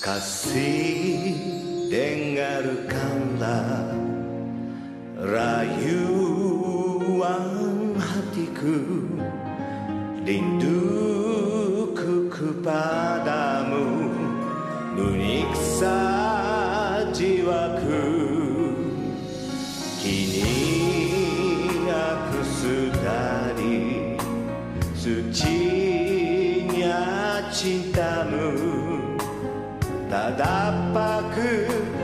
Kasih dengarkanlah rayu ただっぱく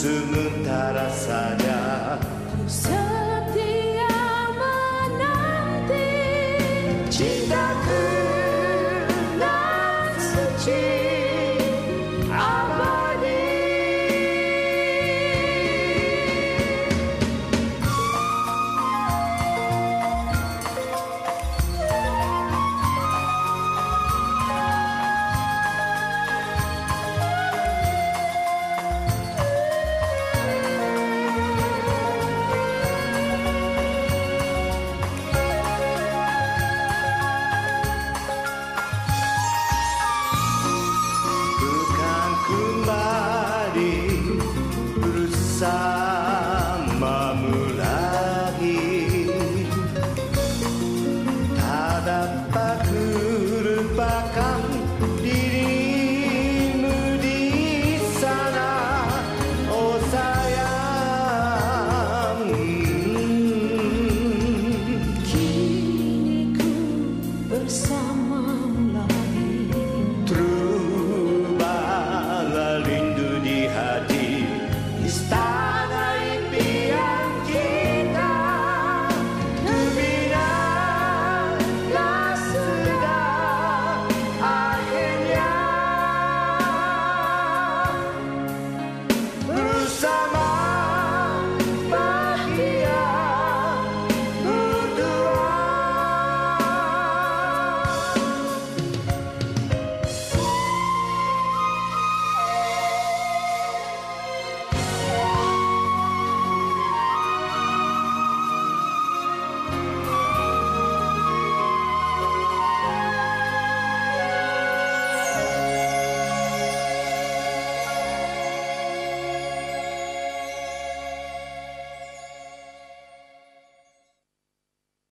sementara saja. Setia menanti cintaku. side.